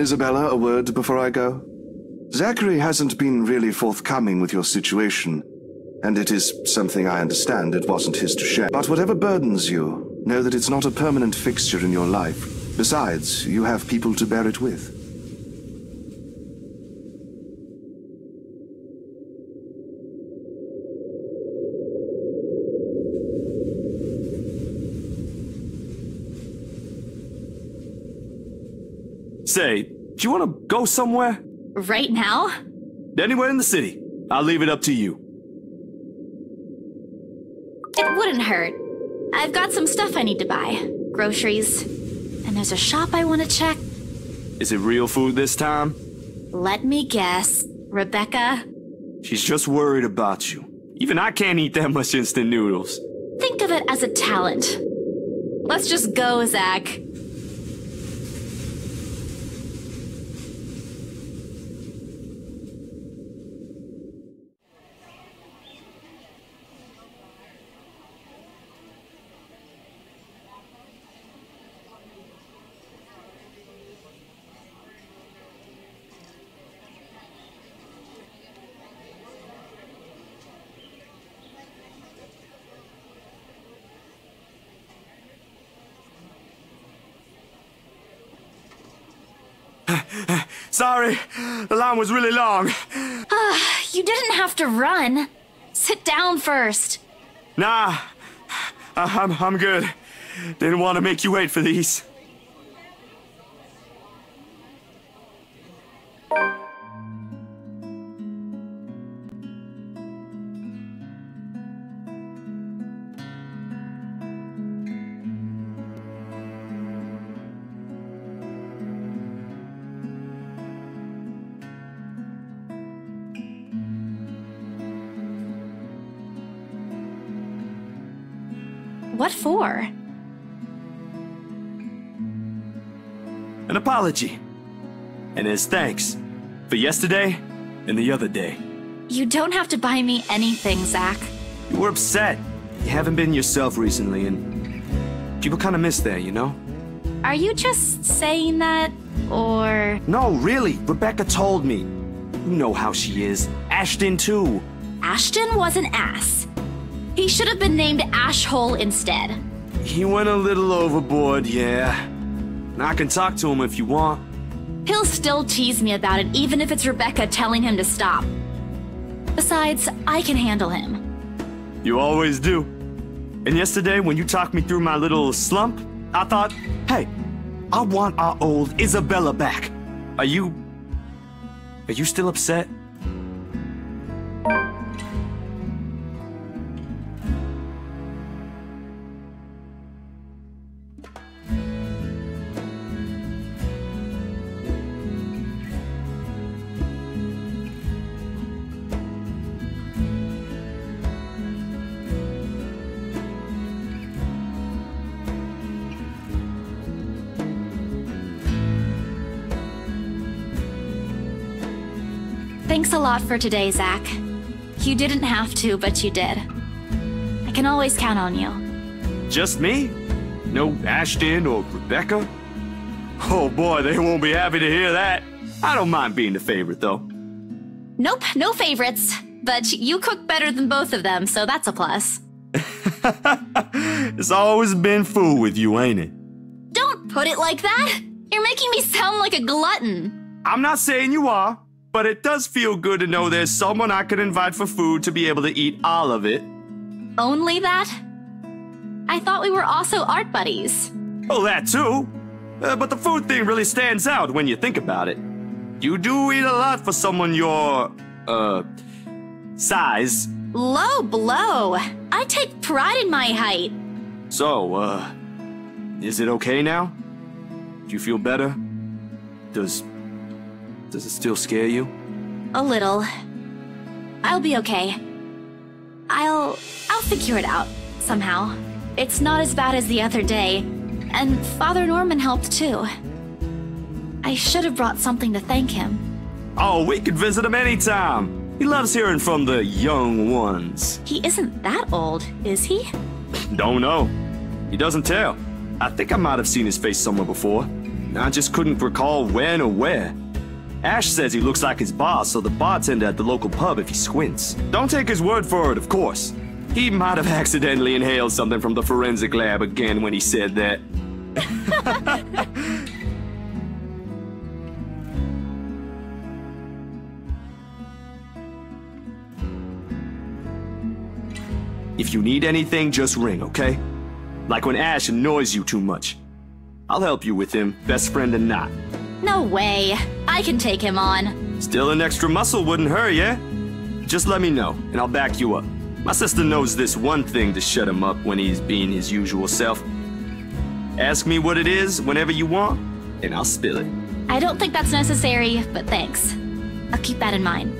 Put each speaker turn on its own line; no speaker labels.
Isabella, a word before I go? Zachary hasn't been really forthcoming with your situation, and it is something I understand it wasn't his to share. But whatever burdens you, know that it's not a permanent fixture in your life. Besides, you have people to bear it with.
Say, do you want to go somewhere?
Right now?
Anywhere in the city. I'll leave it up to you.
It wouldn't hurt. I've got some stuff I need to buy. Groceries. And there's a shop I want to check.
Is it real food this time?
Let me guess. Rebecca?
She's just worried about you. Even I can't eat that much instant noodles.
Think of it as a talent. Let's just go, Zach.
Sorry, the line was really long.
You didn't have to run. Sit down first.
Nah, I- I'm, I'm good. Didn't want to make you wait for these.
What for?
An apology. And as thanks for yesterday and the other day.
You don't have to buy me anything, Zach.
You were upset. You haven't been yourself recently, and people kind of miss that, you know?
Are you just saying that? Or.
No, really. Rebecca told me. You know how she is. Ashton, too.
Ashton was an ass. He should have been named Ashhole instead.
He went a little overboard, yeah. I can talk to him if you want.
He'll still tease me about it, even if it's Rebecca telling him to stop. Besides, I can handle him.
You always do. And yesterday, when you talked me through my little slump, I thought, hey, I want our old Isabella back. Are you. Are you still upset?
Thanks a lot for today, Zach. You didn't have to, but you did. I can always count on you.
Just me? No Ashton or Rebecca? Oh boy, they won't be happy to hear that. I don't mind being the favorite, though.
Nope, no favorites. But you cook better than both of them, so that's a plus.
It's always been food with you, ain't it?
Don't put it like that! You're making me sound like a glutton.
I'm not saying you are, but it does feel good to know there's someone I can invite for food to be able to eat all of it.
Only that? I thought we were also art buddies.
Oh, that too. Uh, but the food thing really stands out when you think about it. You do eat a lot for someone your, uh, size.
Low blow! I take pride in my height.
So, uh, is it okay now? Do you feel better? Does, does it still scare you?
A little. I'll be okay. I'll. I'll figure it out, somehow. It's not as bad as the other day, and Father Norman helped too. I should have brought something to thank him.
Oh, we could visit him anytime. He loves hearing from the young ones.
He isn't that old, is he?
Don't know. He doesn't tell. I think I might have seen his face somewhere before. I just couldn't recall when or where. Ash says he looks like his boss, so the bartender at the local pub if he squints. Don't take his word for it, of course. He might have accidentally inhaled something from the forensic lab again when he said that. if you need anything, just ring, okay? Like when Ash annoys you too much. I'll help you with him, best friend or not.
No way. I can take him on.
Still an extra muscle wouldn't hurt, yeah? Just let me know, and I'll back you up. My sister knows this one thing to shut him up when he's being his usual self. Ask me what it is whenever you want, and I'll spill it.
I don't think that's necessary, but thanks. I'll keep that in mind.